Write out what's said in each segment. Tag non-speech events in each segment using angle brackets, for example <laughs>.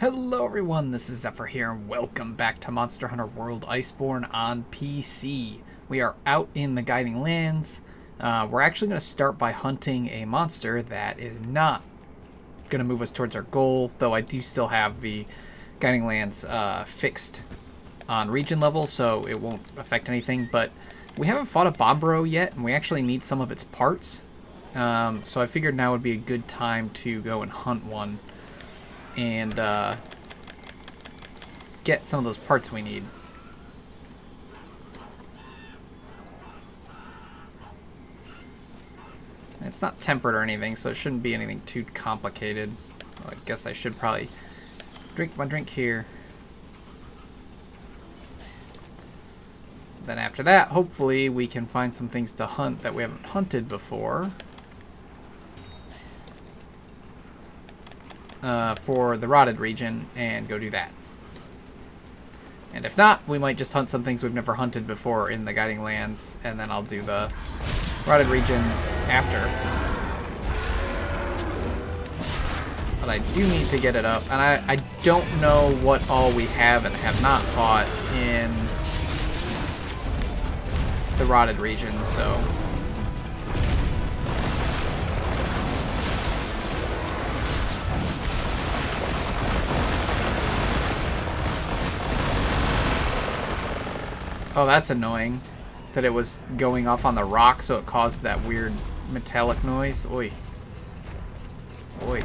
Hello everyone, this is Xephyr here, and welcome back to Monster Hunter World Iceborne on PC. We are out in the Guiding Lands. Uh, we're actually going to start by hunting a monster that is not going to move us towards our goal, though I do still have the Guiding Lands uh, fixed on region level, so it won't affect anything, but we haven't fought a Banbaro yet, and we actually need some of its parts. Um, so I figured now would be a good time to go and hunt one and uh, get some of those parts we need. It's not tempered or anything, so it shouldn't be anything too complicated. Well, I guess I should probably drink my drink here. Then after that, hopefully we can find some things to hunt that we haven't hunted before. Uh, for the Rotted region and go do that. And if not, we might just hunt some things we've never hunted before in the Guiding Lands, and then I'll do the Rotted region after. But I do need to get it up, and I, I don't know what all we have and have not fought in the Rotted region, so Oh, that's annoying. That it was going off on the rock, so it caused that weird metallic noise. Oi. Oi.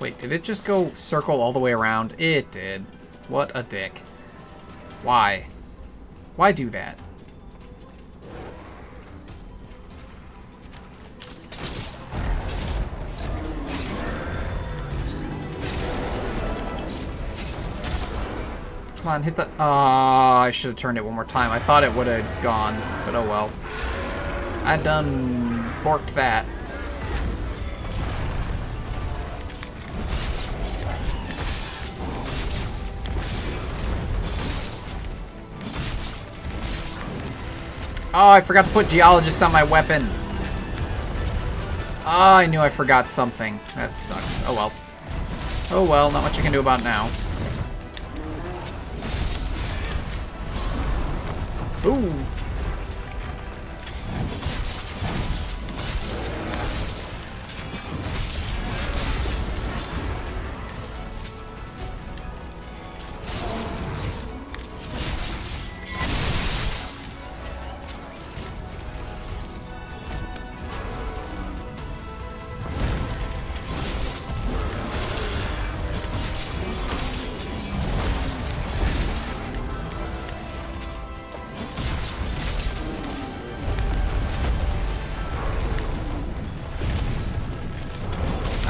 Wait, did it just go circle all the way around? It did. What a dick. Why? Why do that? Come on, hit the... Oh, I should have turned it one more time. I thought it would have gone, but oh well. I done borked that. Oh, I forgot to put Geologist on my weapon. Oh, I knew I forgot something. That sucks. Oh well. Oh well, not much I can do about now. Ooh.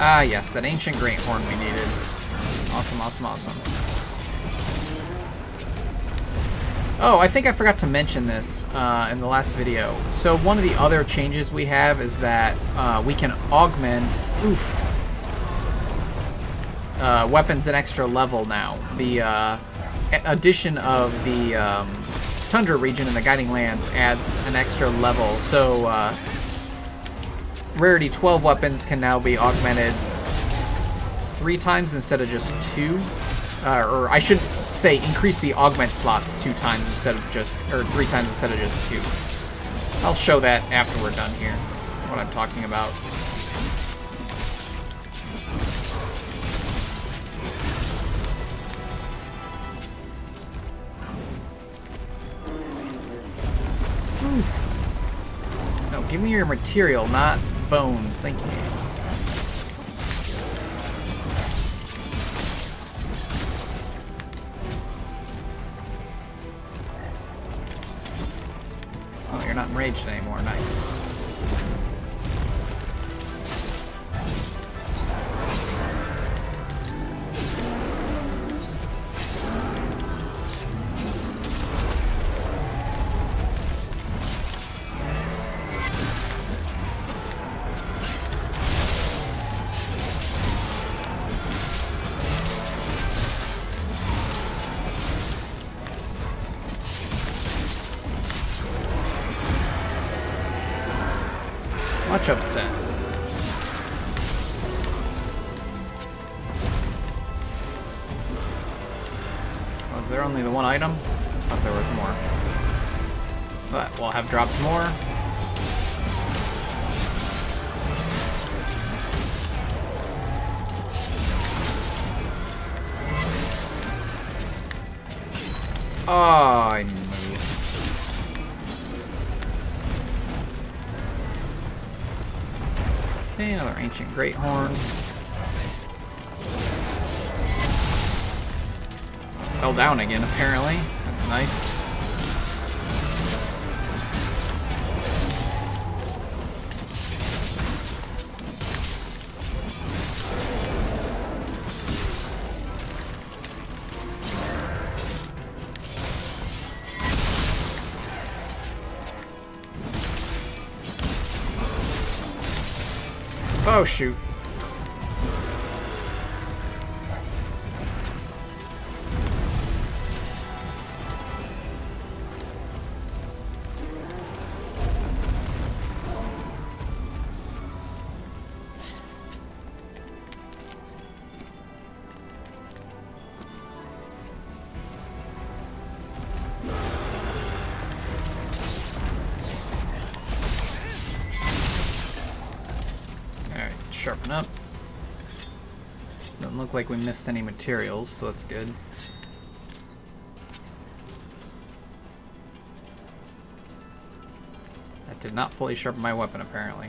Ah, yes, that ancient great horn we needed. Awesome, awesome, awesome. Oh, I think I forgot to mention this uh, in the last video. So one of the other changes we have is that uh, we can augment, oof, uh, weapons an extra level now. The uh, addition of the um, Tundra region and the Guiding Lands adds an extra level. So uh, rarity 12 weapons can now be augmented three times instead of just two. Uh, or I should say increase the augment slots two times instead of just, or three times instead of just two. I'll show that after we're done here, what I'm talking about. Give me your material, not bones. Thank you. Oh, you're not enraged anymore. Much upset. Was there only the one item? I thought there was more. But we'll have dropped more. Oh, I Okay, another ancient great horn. Fell down again, apparently. That's nice. Oh, shoot. Sharpen up. Doesn't look like we missed any materials, so that's good. That did not fully sharpen my weapon, apparently.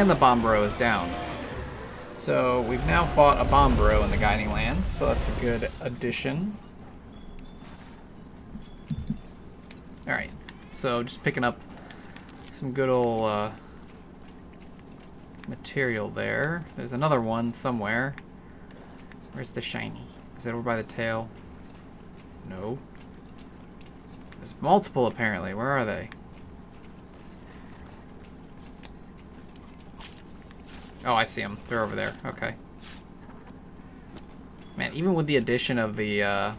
And the Banbaro is down. So we've now fought a Banbaro in the Guiding Lands, so that's a good addition. Alright, so just picking up some good old uh, material there. There's another one somewhere. Where's the shiny? Is it over by the tail? No. There's multiple apparently. Where are they? Oh, I see them. They're over there. Okay. Man, even with the addition of the uh,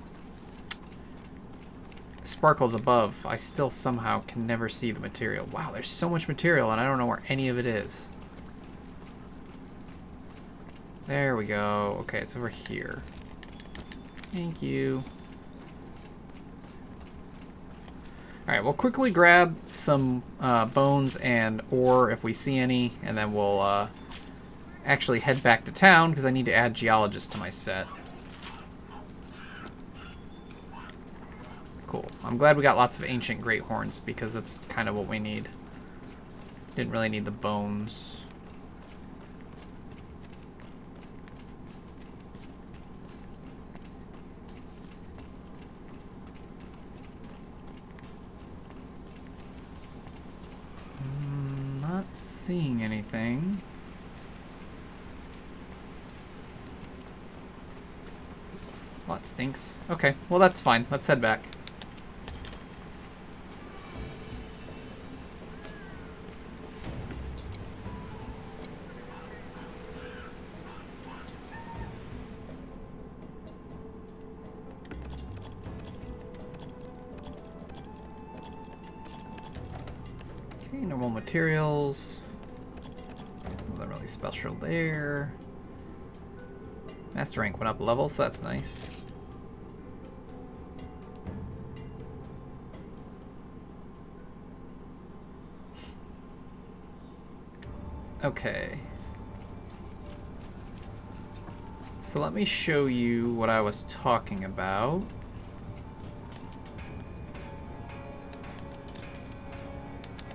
sparkles above, I still somehow can never see the material. Wow, there's so much material, and I don't know where any of it is. There we go. Okay, it's over here. Thank you. Alright, we'll quickly grab some uh, bones and ore if we see any, and then we'll uh, actually head back to town because I need to add geologist to my set. Cool. I'm glad we got lots of ancient great horns because that's kind of what we need. Didn't really need the bones. Mm, Not seeing anything. That stinks. Okay, well that's fine. Let's head back. Okay, normal materials. Nothing really special there. Master rank went up a level, so that's nice. Okay. So let me show you what I was talking about.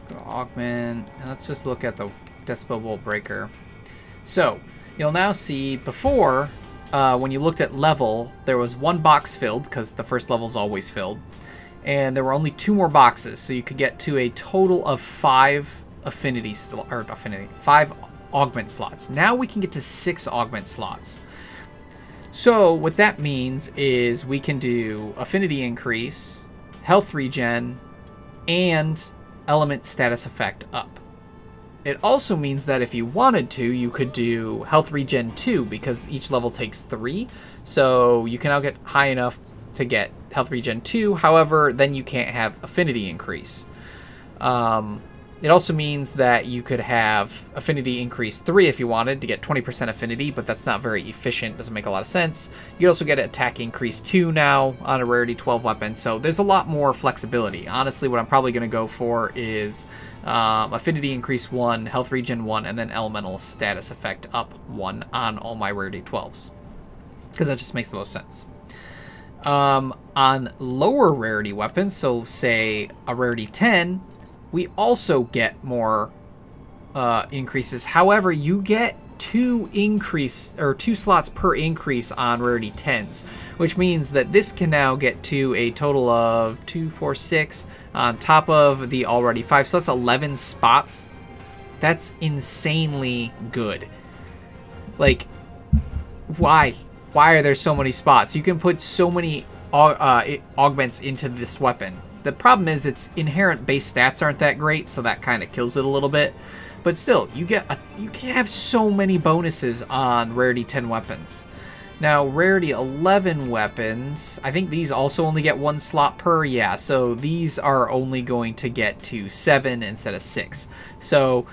Go augment. Let's just look at the Decibel Bolt Breaker. So, you'll now see before, uh, when you looked at level, there was one box filled, because the first level is always filled. And there were only two more boxes, so you could get to a total of five affinity, or affinity, five augment slots. Now we can get to six augment slots. So what that means is we can do affinity increase, health regen, and element status effect up. It also means that if you wanted to, you could do health regen 2 because each level takes 3. So you can now get high enough to get health regen 2. However, then you can't have affinity increase. Um, it also means that you could have affinity increase 3 if you wanted to get 20% affinity, but that's not very efficient, doesn't make a lot of sense. You also get attack increase 2 now on a rarity 12 weapon, so there's a lot more flexibility. Honestly, what I'm probably going to go for is um, affinity increase 1, health regen 1, and then elemental status effect up 1 on all my rarity 12s. Because that just makes the most sense. Um, on lower rarity weapons, so say a rarity 10, we also get more uh, increases. However, you get two increase or two slots per increase on rarity 10s, which means that this can now get to a total of two, four, six on top of the already five. So that's 11 spots. That's insanely good. Like, why? Why are there so many spots? You can put so many uh, augments into this weapon. The problem is its inherent base stats aren't that great, so that kind of kills it a little bit. But still, you get a, you can have so many bonuses on rarity 10 weapons. Now, rarity 11 weapons, I think these also only get one slot per, yeah, so these are only going to get to 7 instead of 6. So,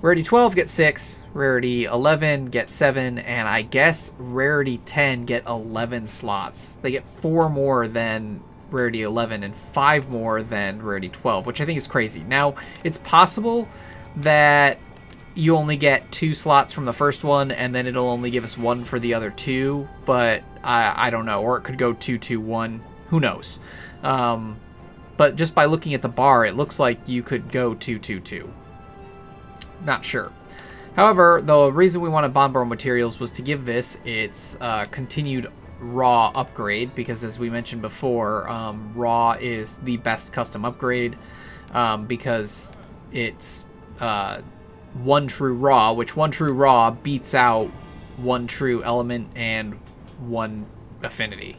rarity 12 get 6, rarity 11 get 7, and I guess rarity 10 get 11 slots. They get 4 more than rarity 11 and 5 more than rarity 12, which I think is crazy. Now, it's possible that you only get two slots from the first one and then it'll only give us one for the other two, but I, I don't know. Or it could go 2 2 1. Who knows? Um, but just by looking at the bar, it looks like you could go 2 2 2. Not sure. However, the reason we wanted Banbaro materials was to give this its uh, continued raw upgrade because as we mentioned before um, raw is the best custom upgrade um, because it's uh, one true raw which one true raw beats out one true element and one affinity.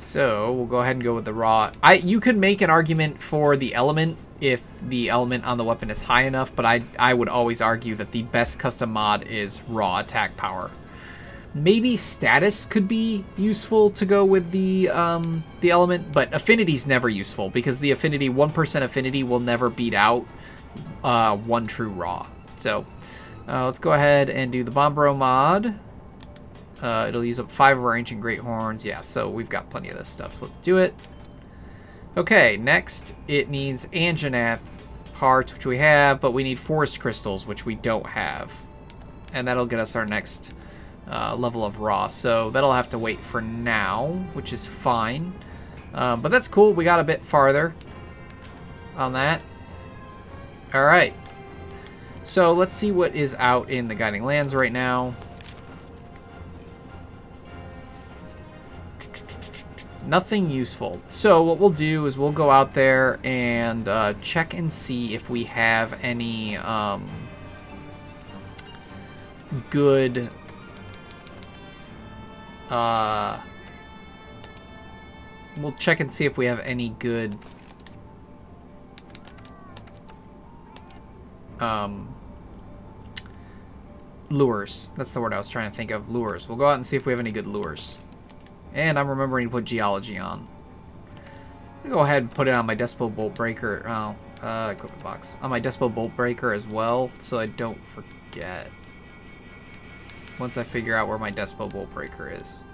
So we'll go ahead and go with the raw. I you could make an argument for the element if the element on the weapon is high enough but I I would always argue that the best custom mod is raw attack power Maybe status could be useful to go with the um, the element, but affinity's never useful because the affinity, 1% affinity will never beat out uh, one true raw. So uh, let's go ahead and do the Banbaro mod. Uh, it'll use up five of our ancient great horns. Yeah, so we've got plenty of this stuff, so let's do it. Okay, next it needs Anjanath parts, which we have, but we need forest crystals, which we don't have. And that'll get us our next uh, level of raw. So that'll have to wait for now, which is fine. Um, but that's cool. We got a bit farther on that. All right. So let's see what is out in the Guiding Lands right now. Nothing useful. So what we'll do is we'll go out there and uh, check and see if we have any um, good uh, we'll check and see if we have any good um, lures. That's the word I was trying to think of. Lures. We'll go out and see if we have any good lures. And I'm remembering to put geology on. Go ahead and put it on my Despo Bolt Breaker. Oh, uh, equipment box. On my Despo Bolt Breaker as well, so I don't forget once I figure out where my Decibel Bolt Breaker is.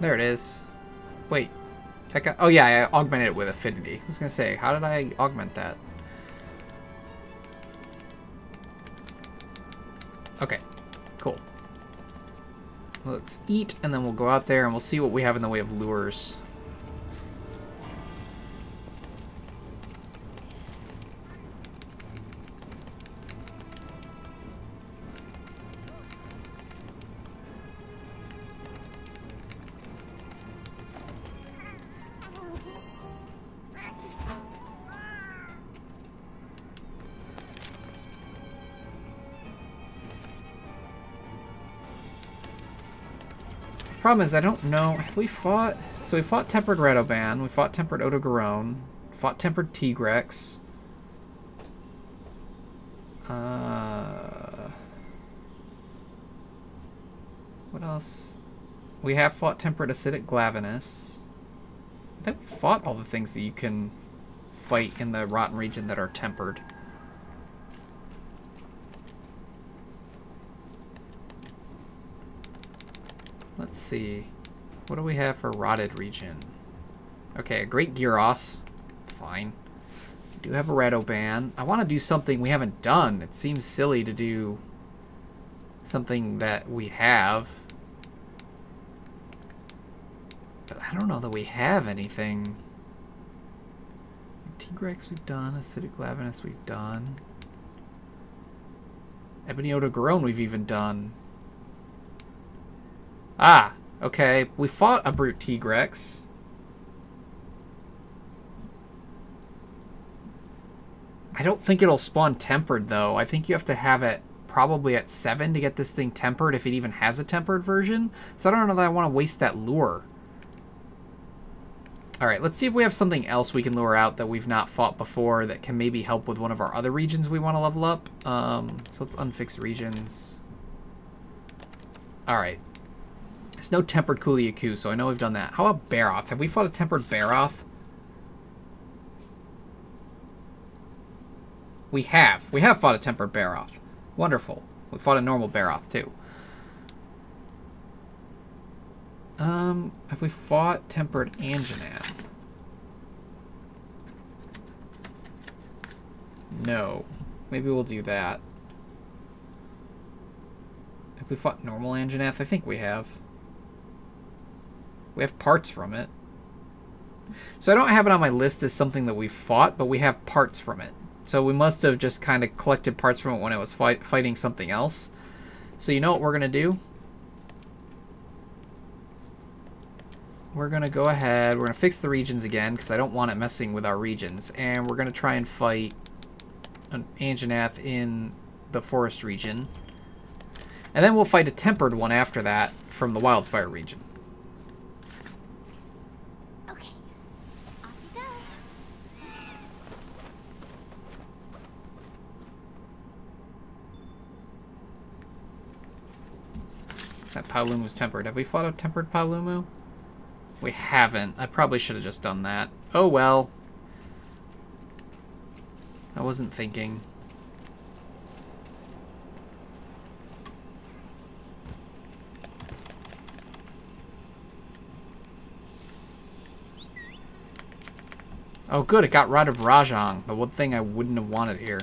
There it is. Wait. Heck, oh yeah, I augmented it with affinity. I was gonna say, how did I augment that? Okay, cool. Let's eat, and then we'll go out there and we'll see what we have in the way of lures. Problem is, I don't know. We fought? So we fought Tempered Radobaan, we fought Tempered Odogaron, fought Tempered Tigrex. Uh, what else? We have fought Tempered Acidic Glavenus. I think we fought all the things that you can fight in the Rotten region that are tempered. Let's see. What do we have for Rotted Region? Okay, a Great Girros. Fine. We do have a Radobaan. I want to do something we haven't done. It seems silly to do something that we have. But I don't know that we have anything. Tigrex we've done. Acidic Glavenus we've done. Ebony Odogaron we've even done. Ah, okay. We fought a Brute Tigrex. I don't think it'll spawn tempered, though. I think you have to have it probably at 7 to get this thing tempered, if it even has a tempered version. So I don't know that I want to waste that lure. Alright, let's see if we have something else we can lure out that we've not fought before that can maybe help with one of our other regions we want to level up. Um, so let's unfix regions. Alright. There's no tempered Kulu-Ya-Ku, so I know we've done that. How about Barroth? Have we fought a tempered Barroth? We have. We have fought a tempered Barroth. Wonderful. We fought a normal Barroth, too. Um, have we fought tempered Anjanath? No. Maybe we'll do that. Have we fought normal Anjanath? I think we have. We have parts from it. So I don't have it on my list as something that we fought, but we have parts from it. So we must have just kind of collected parts from it when it was fight fighting something else. So you know what we're going to do? We're going to go ahead, we're going to fix the regions again, because I don't want it messing with our regions. And we're going to try and fight an Anjanath in the forest region. And then we'll fight a tempered one after that from the Wildspire region. That Paolumu was tempered. Have we fought a tempered Paolumu? We haven't. I probably should have just done that. Oh well. I wasn't thinking. Oh good, it got rid of Rajang, the one thing I wouldn't have wanted here.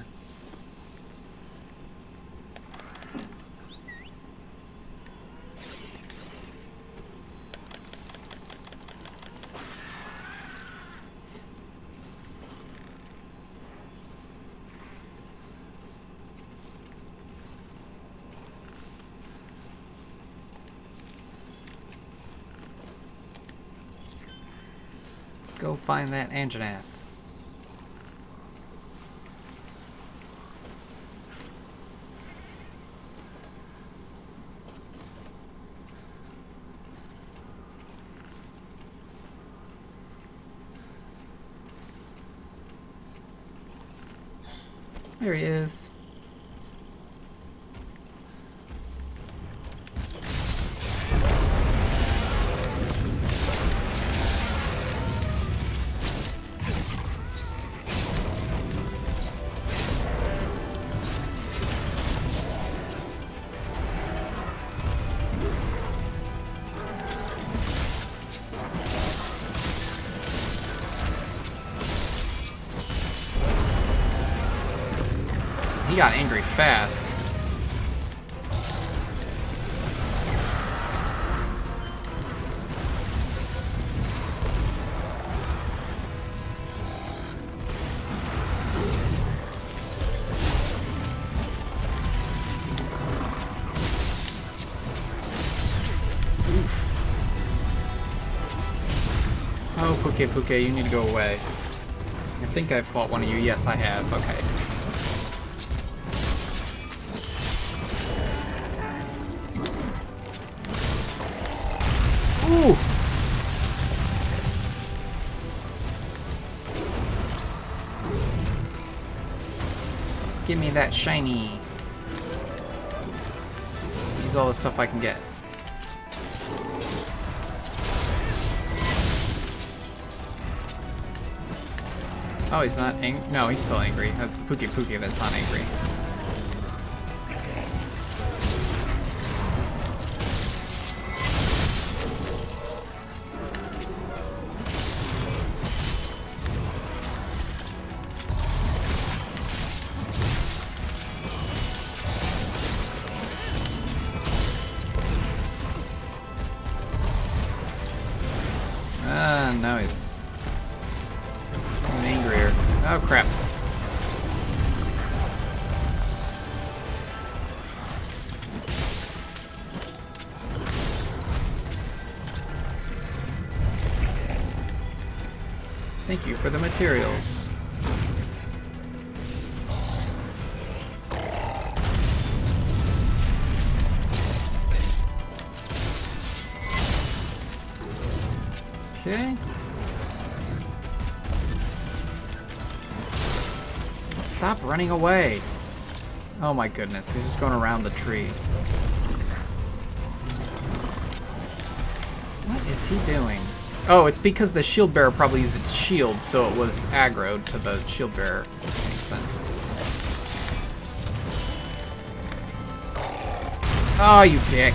Go find that Anjanath. There he is. He got angry fast. Oh, Pukei-Pukei, you need to go away. I think I fought one of you. Yes, I have. Okay. Ooh! Give me that shiny. Use all the stuff I can get. Oh, he's not angry. No, he's still angry. That's the Pukei-Pukei that's not angry. Thank you for the materials. Okay. Stop running away. Oh my goodness, he's just going around the tree. What is he doing? Oh, it's because the shield bearer probably used its shield, so it was aggroed to the shield bearer. Makes sense. Oh, you dick.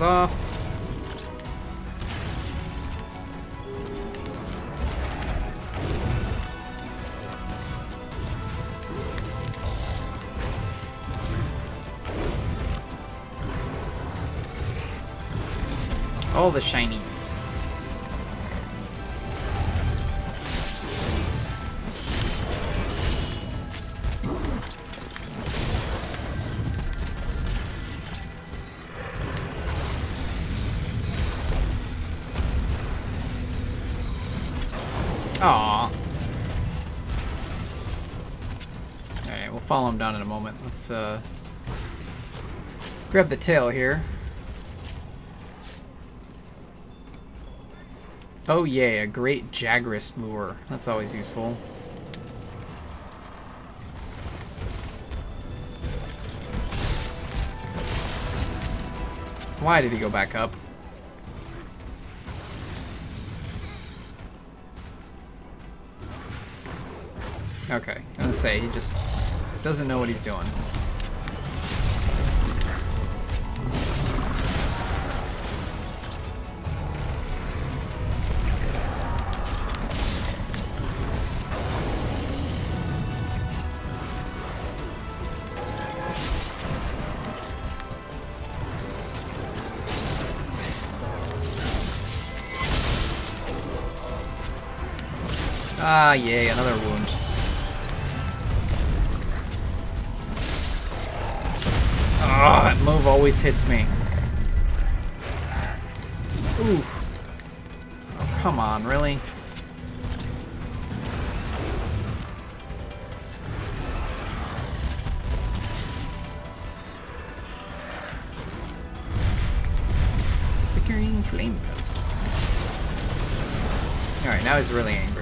Okay, off. All the shinies. Let's uh grab the tail here. Oh yay, a great Jagras lure. That's always useful. Why did he go back up? Okay, I'm gonna say he just doesn't know what he's doing. Ah, yay, another always hits me. Ooh. come on, really? Flickering flame Alright, now he's really angry.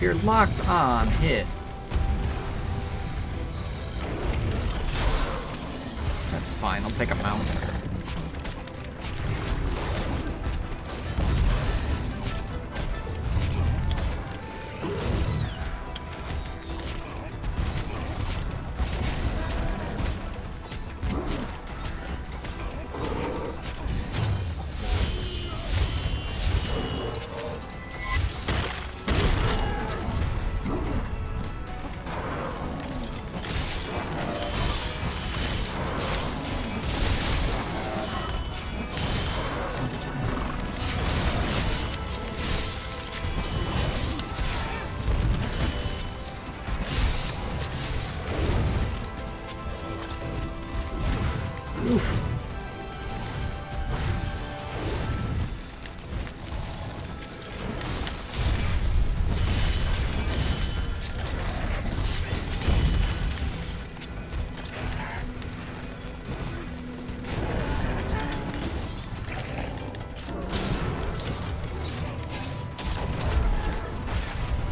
If you're locked on, hit. That's fine, I'll take a mount.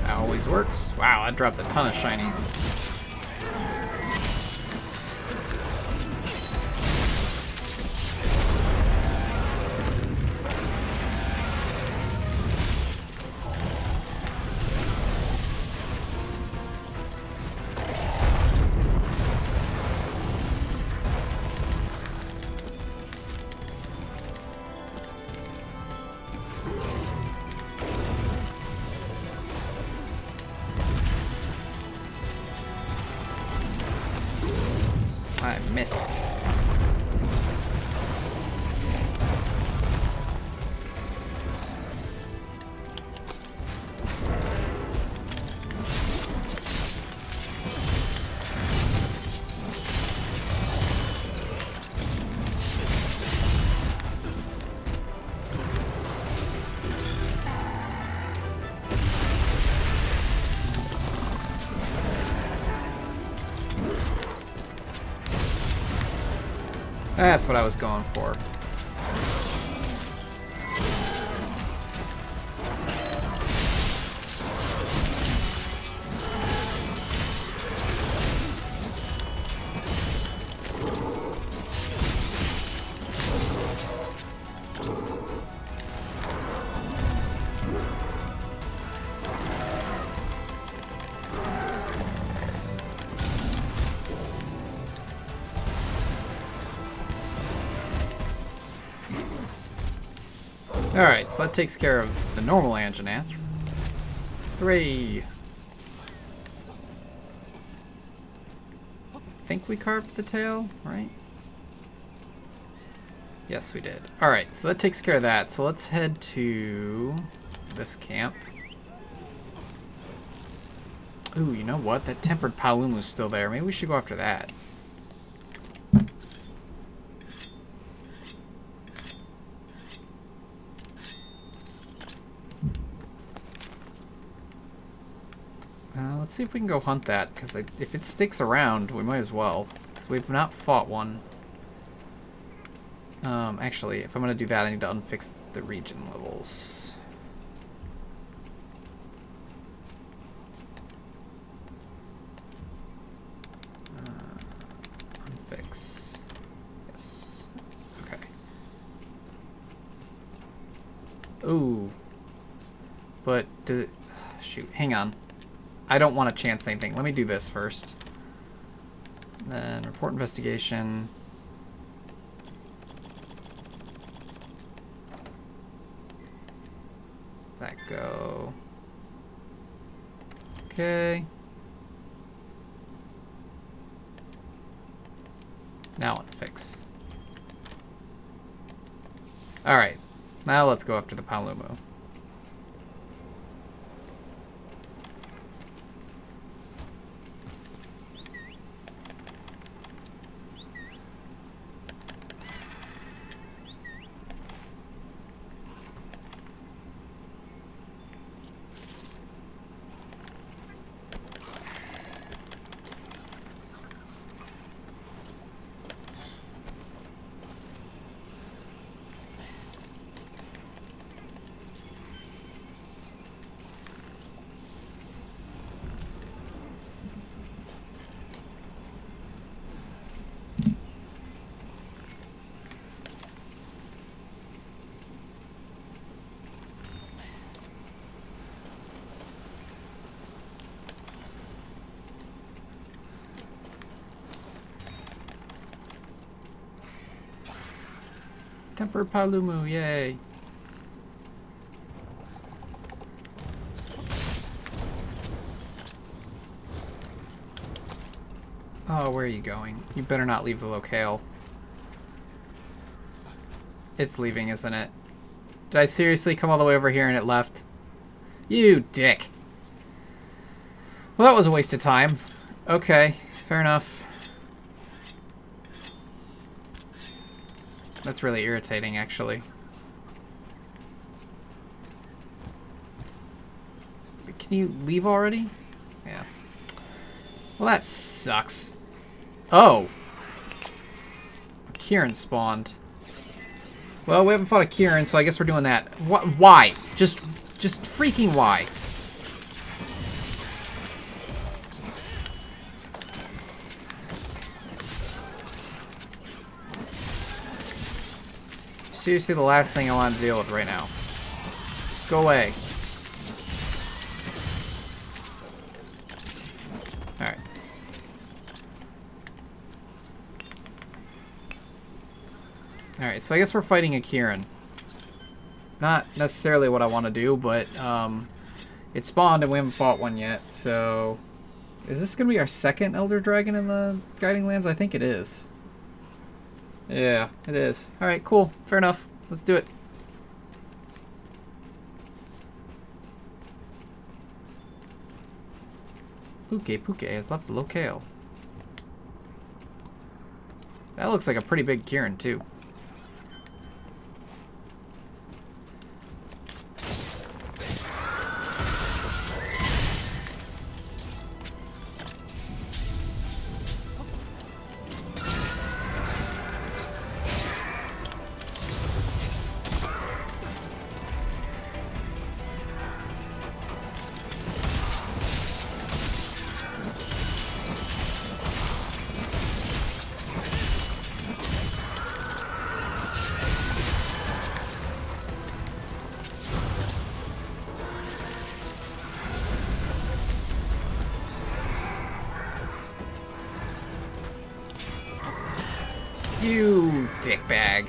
always works. Wow, I dropped a ton of shinies. What I was going for. Alright, so that takes care of the normal Anjanath. Hooray! think we carved the tail, right? Yes, we did. Alright, so that takes care of that. So let's head to this camp. Ooh, you know what? That tempered Paolumu's still there. Maybe we should go after that. See if we can go hunt that, because if it sticks around, we might as well. Because we've not fought one. Um, actually, if I'm going to do that, I need to unfix the region levels. Uh, unfix. Yes. Okay. Ooh. But, <sighs> shoot, hang on. I don't want to chance anything. Let me do this first. Then report investigation. That go. Okay. Now on fix. Alright. Now let's go after the Paolumu. Temper Paolumu, yay. Oh, where are you going? You better not leave the locale. It's leaving, isn't it? Did I seriously come all the way over here and it left? You dick. Well, that was a waste of time. Okay, fair enough. That's really irritating, actually. Can you leave already? Yeah. Well, that sucks. Oh! Kirin spawned. Well, we haven't fought a Kirin, so I guess we're doing that. Wh why? Just, just freaking why? Seriously, the last thing I want to deal with right now. Go away. Alright. Alright, so I guess we're fighting a Kirin. Not necessarily what I want to do, but um, it spawned and we haven't fought one yet, so... Is this going to be our second Elder Dragon in the Guiding Lands? I think it is. Yeah, it is. Alright, cool. Fair enough. Let's do it. Pukei-Pukei has left the locale. That looks like a pretty big Kirin, too. You dickbag.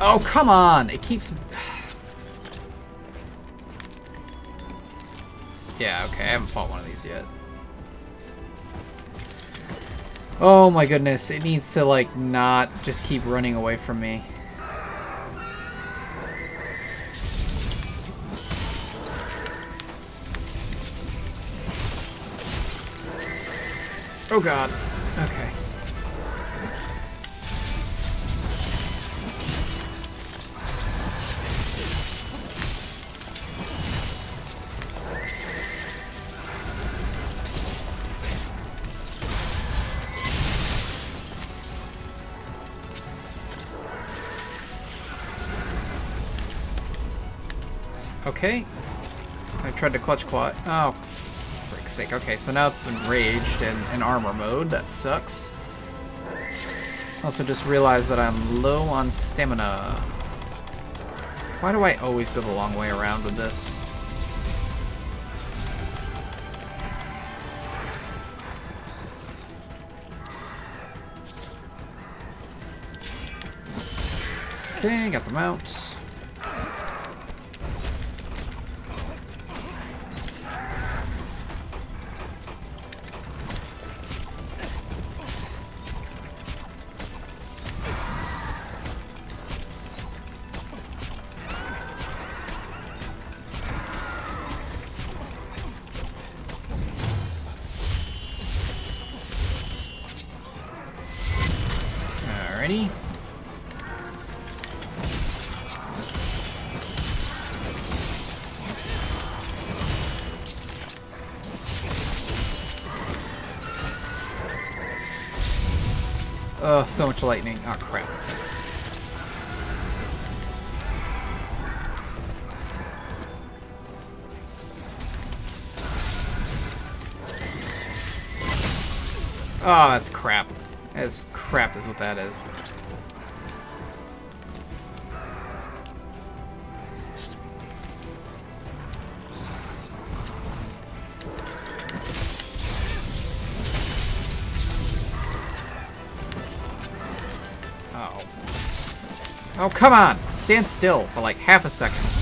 Oh, come on! It keeps... <sighs> yeah, okay, I haven't fought one of these yet. Oh my goodness, it needs to, like, not just keep running away from me. Oh god. Okay. Okay. I tried to clutch claw. Oh, sake. Okay, so now it's enraged and in armor mode. That sucks. Also just realized that I'm low on stamina. Why do I always go the long way around with this? Okay, got the mount. Oh, so much lightning. Oh, crap. Missed. Oh, ah, that's crap. Is crap is what that is. Oh, come on! Stand still for like half a second.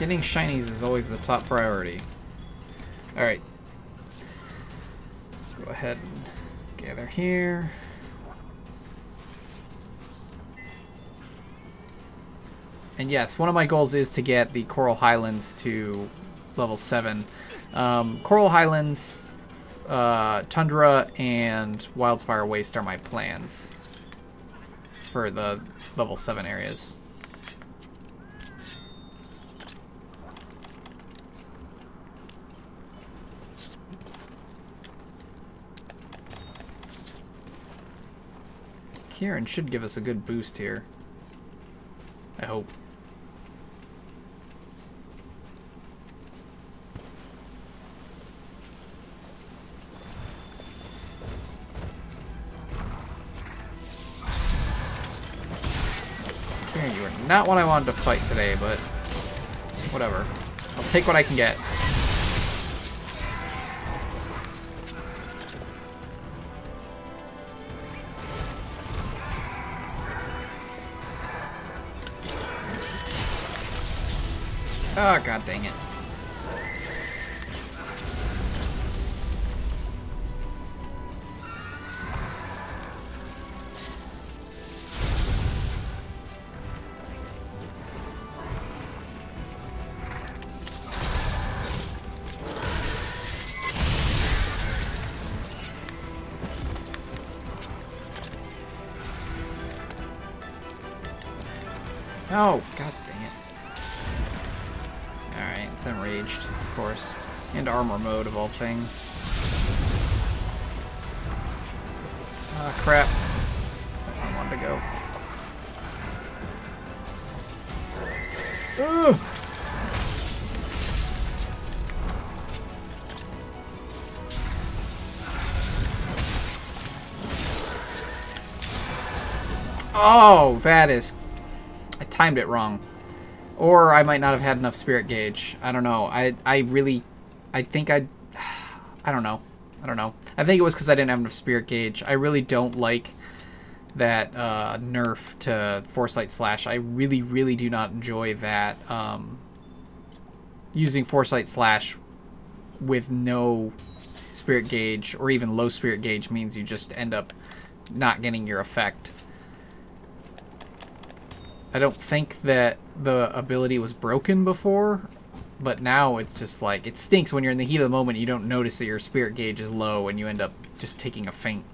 Getting shinies is always the top priority. Alright. Go ahead and gather here. And yes, one of my goals is to get the Coral Highlands to level 7. Um, Coral Highlands, uh, Tundra, and Wildspire Waste are my plans for the level 7 areas. Kirin should give us a good boost here. I hope. Kirin, you are not what I wanted to fight today, but whatever. I'll take what I can get. Oh, god dang it. Oh, god enraged, of course. And armor mode, of all things. Ah, crap. That's not where I wanted to go. Ugh! Oh, that is... I timed it wrong. Or I might not have had enough spirit gauge. I don't know. I I really, I think I, <sighs> I don't know. I don't know. I think it was because I didn't have enough spirit gauge. I really don't like that uh, nerf to Foresight Slash. I really, really do not enjoy that. Um, using Foresight Slash with no spirit gauge or even low spirit gauge means you just end up not getting your effect. I don't think that the ability was broken before, but now it's just like, it stinks when you're in the heat of the moment you don't notice that your spirit gauge is low and you end up just taking a faint.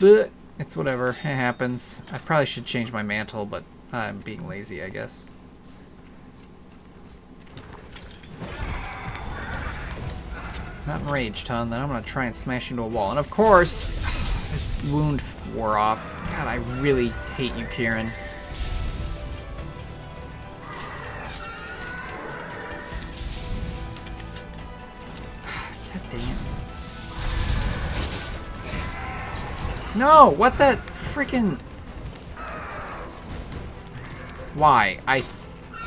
But it's whatever, it happens. I probably should change my mantle, but I'm being lazy, I guess. Not enraged, huh? Then I'm gonna try and smash into a wall. And of course, this wound wore off. God, I really hate you, Kirin. <sighs> God it. No, what the freaking... Why? I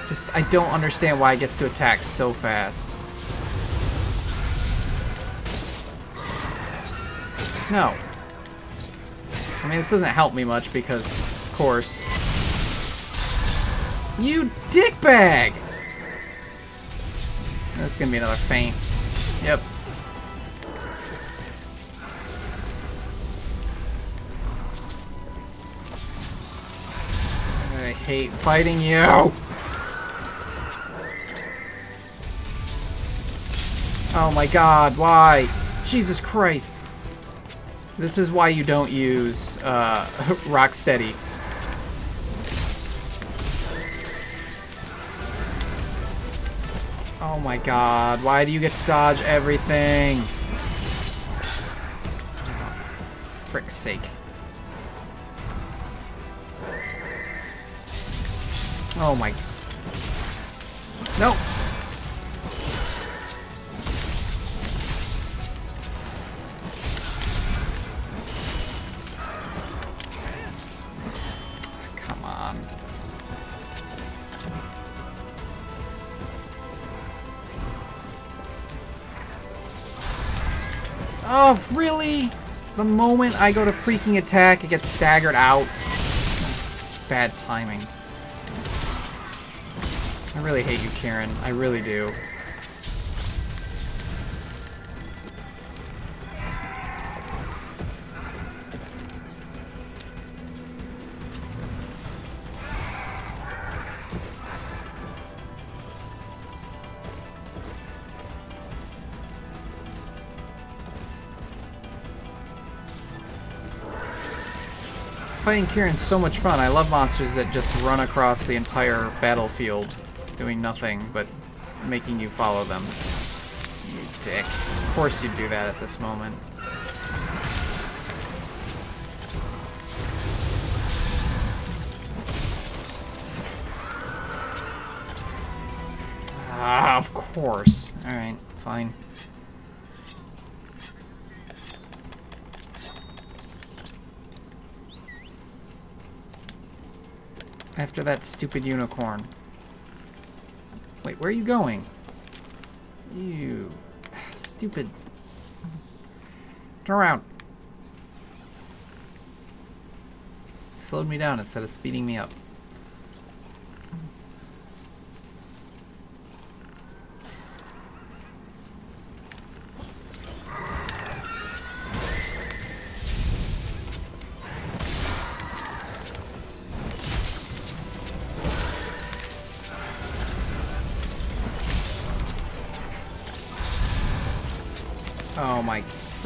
just, I don't understand why it gets to attack so fast. No. I mean, this doesn't help me much because, of course... You dickbag! This is gonna be another feint. Yep. I hate fighting you! Oh my god, why? Jesus Christ. This is why you don't use uh, <laughs> Rocksteady. Oh my god, why do you get to dodge everything? Oh, frick's sake. Oh my... Nope. Moment I go to freaking attack, it gets staggered out. That's bad timing. I really hate you, Kirin. I really do. Fighting Kirin's so much fun. I love monsters that just run across the entire battlefield doing nothing but making you follow them. You dick. Of course you'd do that at this moment. Ah, of course. Alright, fine. After that stupid unicorn. Wait, where are you going? You... Stupid... Turn around. Slowed me down instead of speeding me up.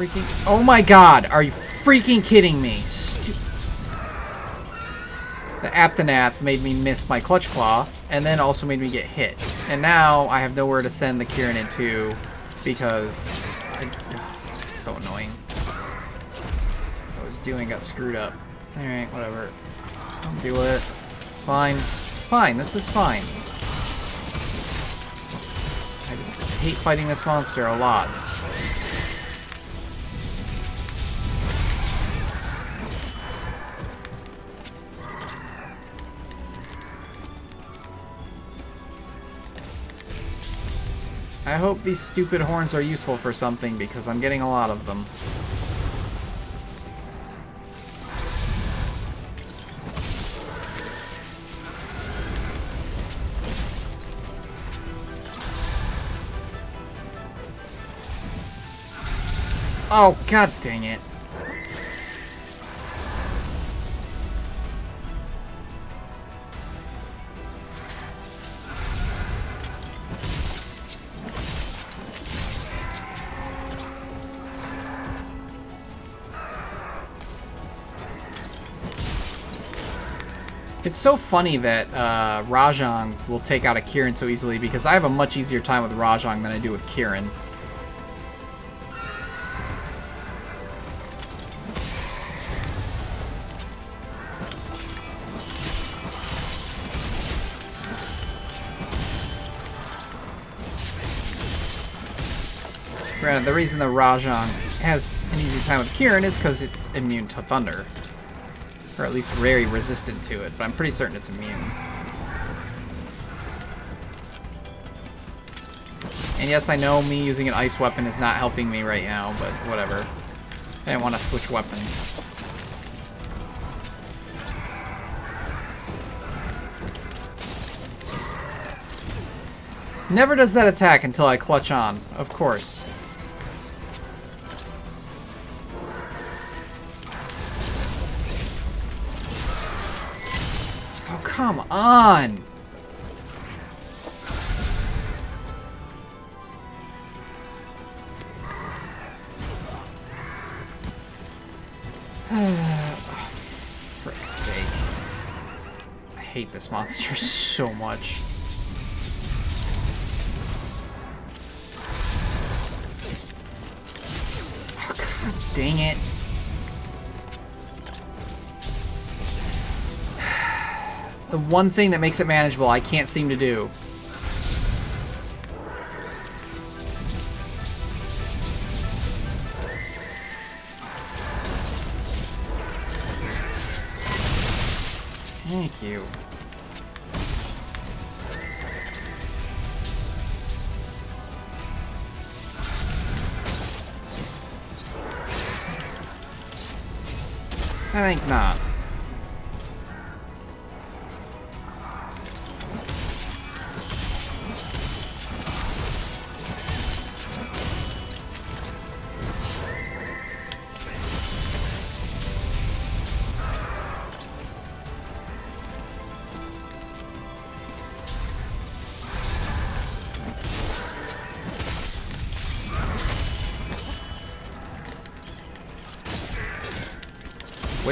Freaking... Oh my god! Are you freaking kidding me? Stu the Anjanath made me miss my Clutch Claw, and then also made me get hit. And now I have nowhere to send the Kirin into because... I, oh, it's so annoying. What I was doing got screwed up. Alright, whatever. I'll with it. It's fine. It's fine. This is fine. I just hate fighting this monster a lot. I hope these stupid horns are useful for something because I'm getting a lot of them. Oh, god dang it. It's so funny that uh, Rajang will take out a Kirin so easily because I have a much easier time with Rajang than I do with Kirin. Granted, the reason the Rajang has an easy time with Kirin is because it's immune to Thunder. Or at least very resistant to it, but I'm pretty certain it's immune. And yes, I know me using an ice weapon is not helping me right now, but whatever. I didn't want to switch weapons. Never does that attack until I clutch on, of course. On! <sighs> frick's sake. I hate this monster <laughs> so much. Oh, <sighs> God dang it. The one thing that makes it manageable, I can't seem to do.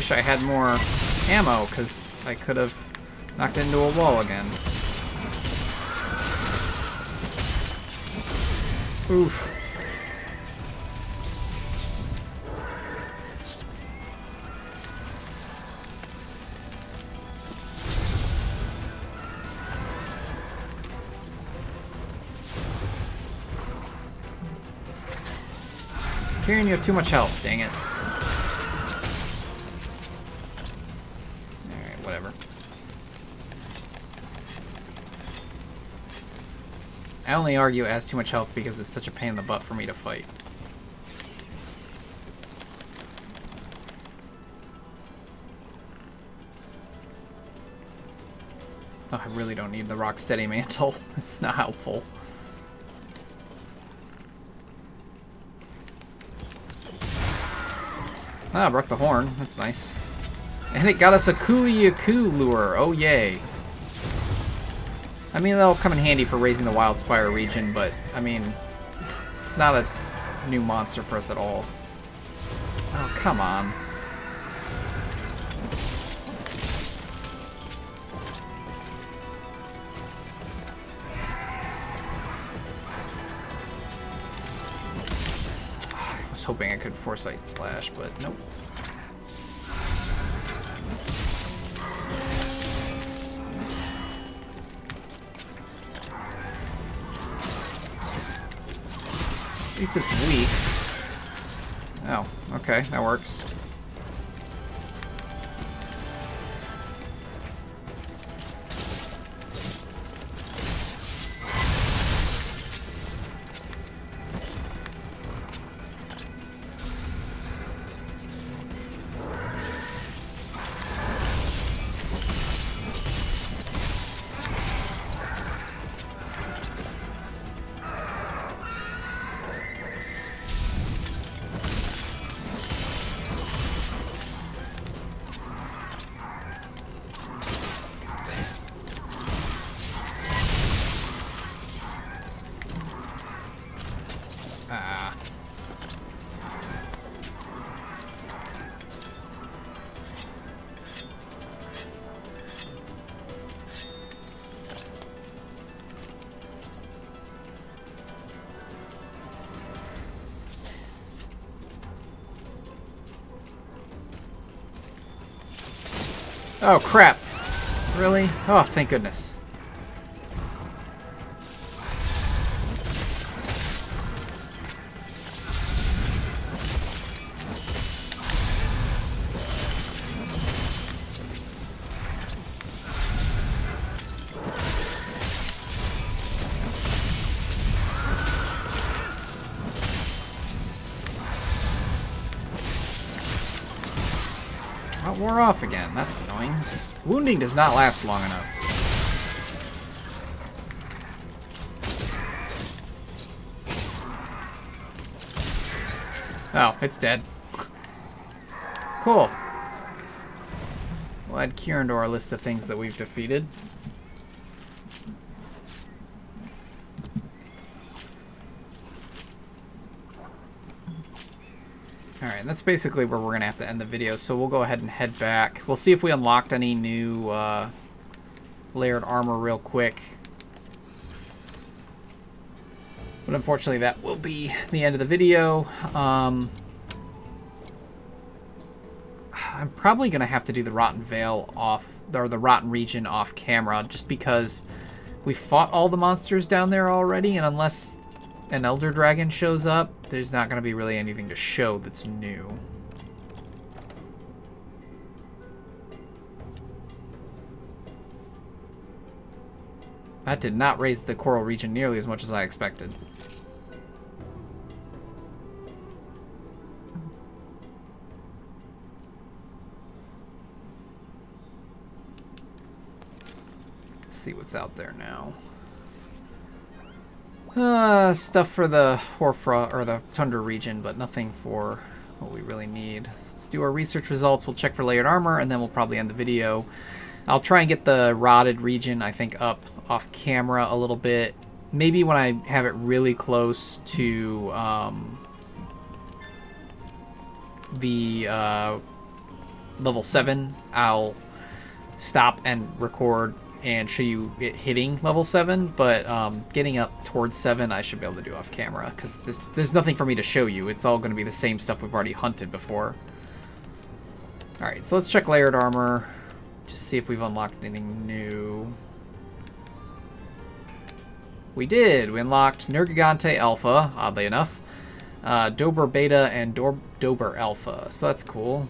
Wish I had more ammo, because I could have knocked into a wall again. Oof. Kirin, you have too much health, dang it. Only argue it has too much health because it's such a pain in the butt for me to fight. Oh, I really don't need the Rocksteady Mantle. <laughs> It's not helpful. Ah, broke the horn. That's nice. And it got us a Kulu-Ya-Ku lure. Oh, yay. I mean, that'll come in handy for raising the Wildspire region, but, I mean, it's not a new monster for us at all. Oh, come on. I was hoping I could Foresight Slash, but nope. Least it's weak. Oh, okay, that works. Oh, crap. Really? Oh, thank goodness. Wore off again. That's annoying. Wounding does not last long enough. Oh, it's dead. Cool. We'll add Kirin to our list of things that we've defeated. Alright, that's basically where we're going to have to end the video, so we'll go ahead and head back. We'll see if we unlocked any new uh, layered armor real quick. But unfortunately, that will be the end of the video. Um, I'm probably going to have to do the Rotten Vale off, or the Rotten Region off camera, just because we fought all the monsters down there already, and unless an Elder Dragon shows up, there's not going to be really anything to show that's new. That did not raise the coral region nearly as much as I expected. Let's see what's out there now. Uh, stuff for the Horfra or the Tundra region, but nothing for what we really need. Let's do our research results. We'll check for layered armor, and then we'll probably end the video. I'll try and get the rotted region, I think, up off camera a little bit. Maybe when I have it really close to um, the uh, level 7, I'll stop and record and show you it hitting level 7, but um, getting up towards 7 I should be able to do off camera, because there's nothing for me to show you. It's all going to be the same stuff we've already hunted before. Alright, so let's check layered armor, just see if we've unlocked anything new. We did! We unlocked Nergigante Alpha, oddly enough, uh, Dober Beta, and Dor Dober Alpha, so that's cool.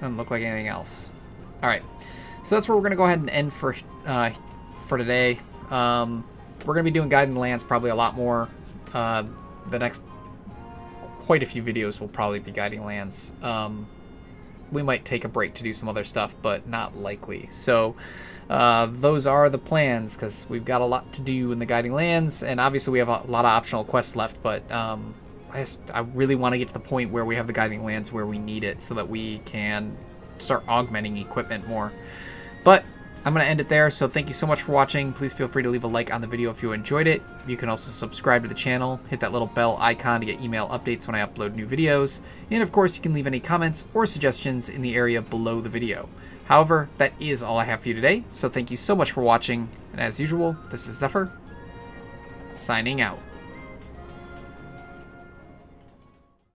Doesn't look like anything else. Alright. So that's where we're going to go ahead and end for uh, for today. Um, we're going to be doing Guiding Lands probably a lot more. Uh, the next quite a few videos will probably be Guiding Lands. Um, we might take a break to do some other stuff, but not likely. So uh, those are the plans because we've got a lot to do in the Guiding Lands, and obviously we have a lot of optional quests left, but um, I, just, I really want to get to the point where we have the Guiding Lands where we need it so that we can start augmenting equipment more. But I'm going to end it there, so thank you so much for watching. Please feel free to leave a like on the video if you enjoyed it. You can also subscribe to the channel, hit that little bell icon to get email updates when I upload new videos, and of course you can leave any comments or suggestions in the area below the video. However, that is all I have for you today, so thank you so much for watching, and as usual, this is Xephyr, signing out.